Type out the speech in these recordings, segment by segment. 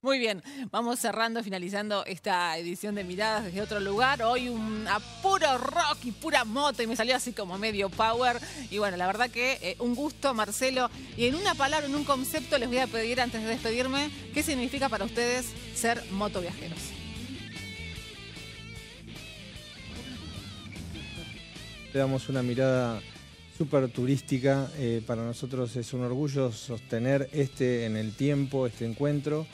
Muy bien, vamos cerrando, finalizando esta edición de Miradas desde otro lugar. Hoy un a puro rock y pura moto y me salió así como medio power. Y bueno, la verdad que eh, un gusto, Marcelo. Y en una palabra, en un concepto, les voy a pedir antes de despedirme, ¿qué significa para ustedes ser motoviajeros? Le damos una mirada súper turística. eh, para nosotros es un orgullo sostener este en el tiempo, este encuentro,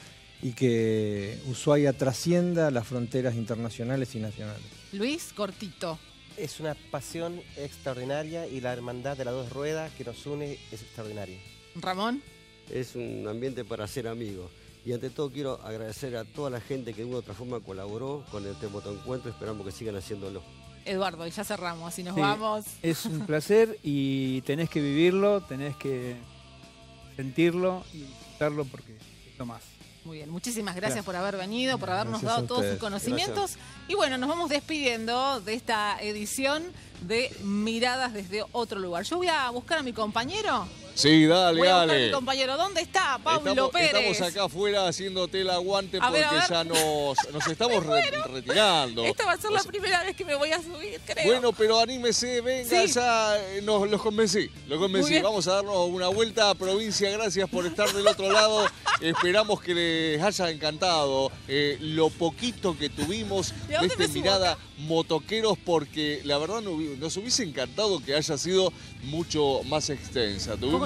y que Ushuaia trascienda las fronteras internacionales y nacionales. Luis, cortito. Es una pasión extraordinaria y la hermandad de las dos ruedas que nos une es extraordinaria. Ramón. Es un ambiente para ser amigos. Y ante todo quiero agradecer a toda la gente que de una u otra forma colaboró con este motoencuentro. Esperamos que sigan haciendo Eduardo, y ya cerramos y nos Sí, vamos. Es un placer y tenés que vivirlo, tenés que sentirlo y disfrutarlo porque es lo más. Muy bien, muchísimas gracias, Gracias. por haber venido, por habernos Gracias dado todos sus conocimientos. Y bueno, nos vamos despidiendo de esta edición de Miradas desde otro lugar. Yo voy a buscar a mi compañero. Sí, dale, voy a dale. mi compañero. ¿Dónde está? Pablo estamos, Pérez. estamos acá afuera haciéndote el aguante A porque ver. ya nos, nos estamos re- retirando. Esta va a ser O la primera vez que me voy a subir, creo. Bueno, pero anímese, venga, Sí. ya eh, nos los convencí, los convencí. Vamos a darnos una vuelta a provincia, gracias por estar del otro lado. Esperamos que les haya encantado eh, lo poquito que tuvimos ¿Y a de este subo mirada acá? motoqueros, porque la verdad nos hubiese encantado que haya sido mucho más extensa. Tuvimos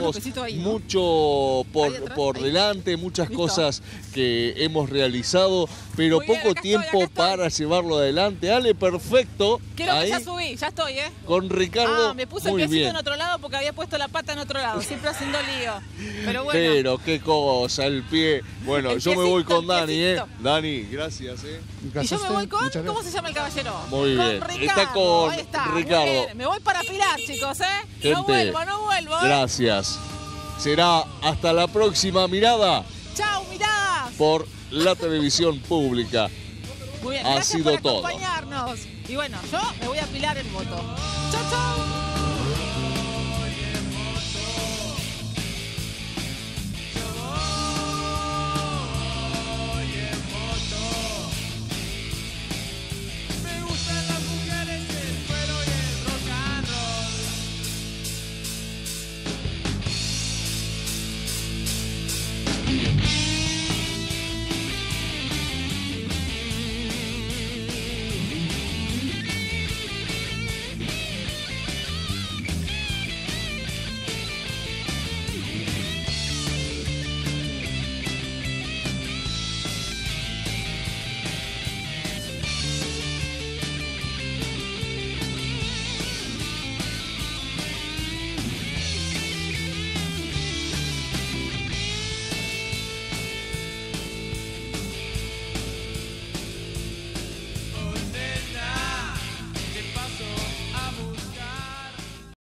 mucho por, atrás, por delante, muchas Listo. cosas que hemos realizado, pero Muy poco tiempo estoy. para llevarlo adelante. Ale, perfecto. Quiero Ahí, que ya subí, ya estoy, ¿eh? con Ricardo. Ah, me puse el muy piecito bien. en otro lado porque había puesto la pata en otro lado, siempre haciendo lío. Pero bueno. Pero qué cosa, el pie. Bueno, El yo me voy con el Dani, ¿eh? Dani, gracias, ¿eh? Y yo me voy con, ¿cómo se llama el caballero? Muy con bien. Ricardo. Está con ahí está, muy Ricardo. bien. Me voy para Pilar, chicos, ¿eh? Gente, no vuelvo, no vuelvo. ¿eh? Gracias. Será hasta la próxima mirada Chao, miradas. por la televisión pública. Muy bien, ha gracias sido por todo. acompañarnos. Y bueno, yo me voy a Pilar en moto. Chao, chao.